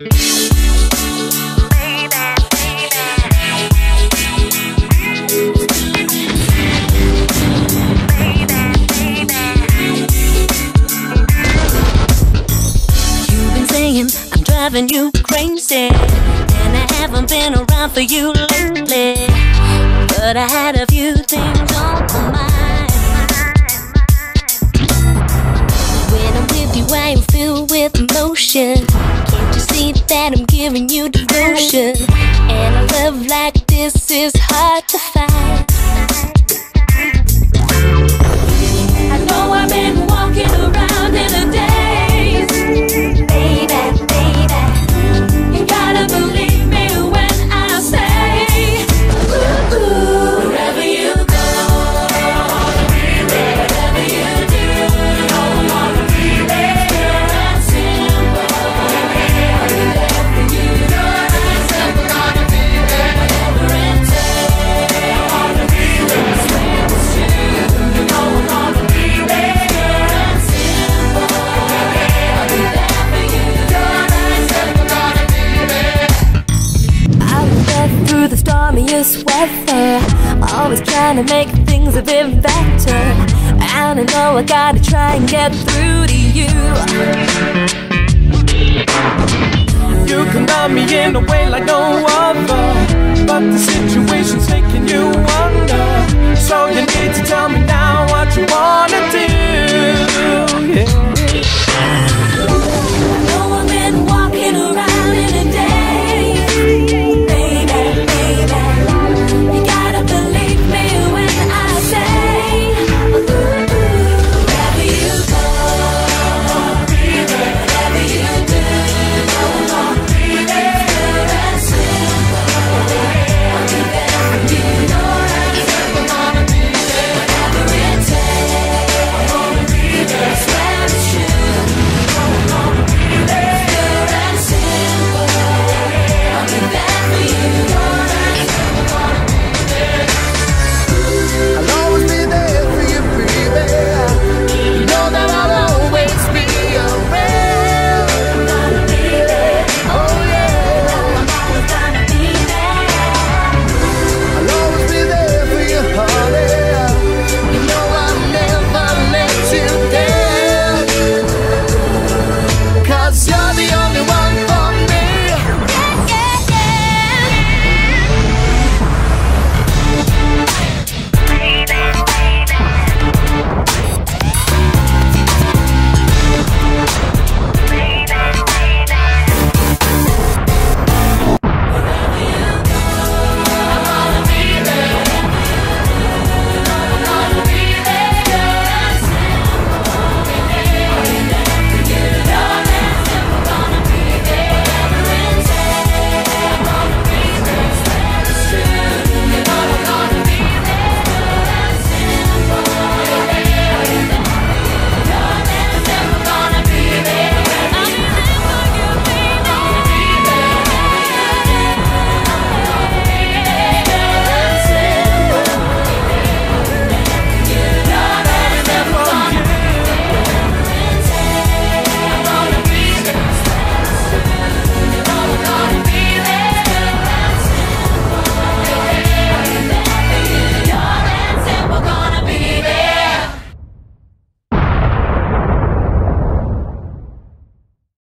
You've been saying I'm driving you crazy, and I haven't been around for you lately. But I had a few things on my mind. You, I am filled with emotion. Can't you see that I'm giving you devotion? And a love like this is hard to find. Stormiest weather, always trying to make things a bit better. And I know I gotta try and get through to you. You can love me in a way like no other. But the